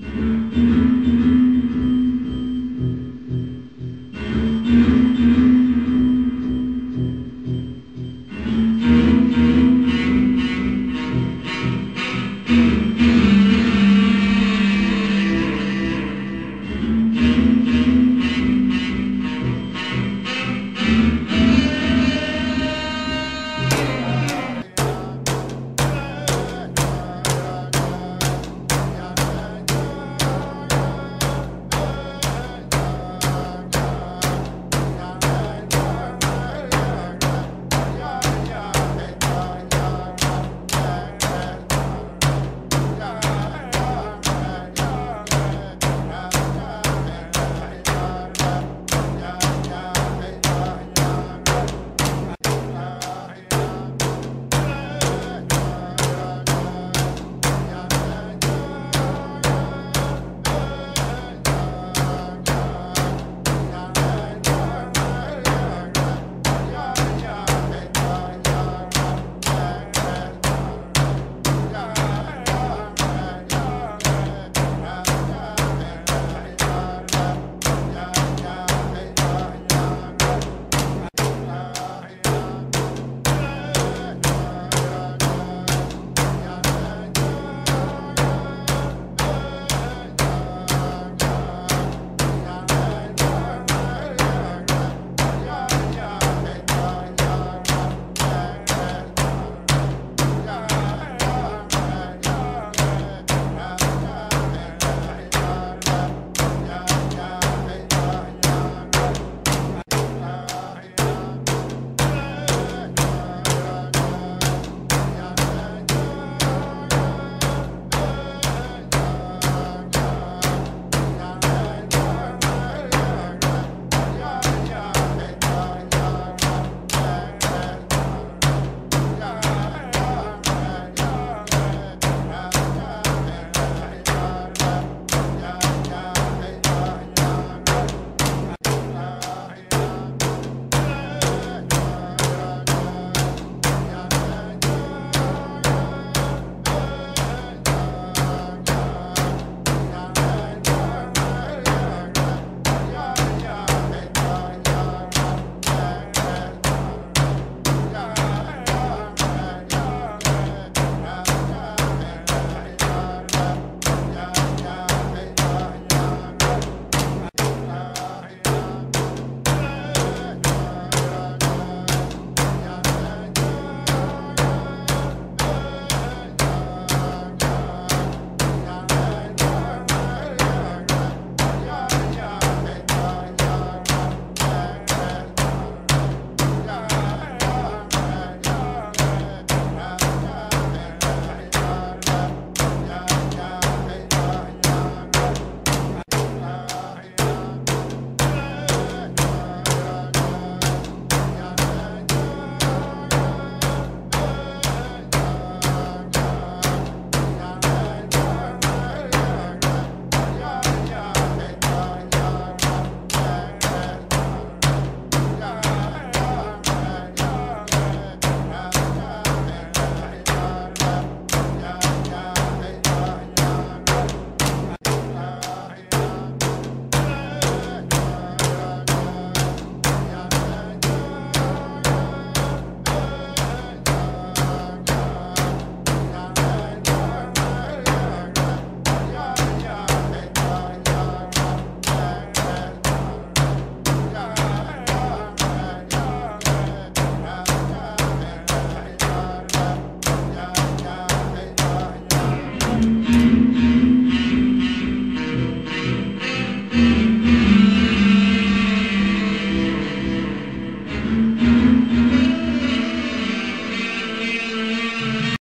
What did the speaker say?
hmm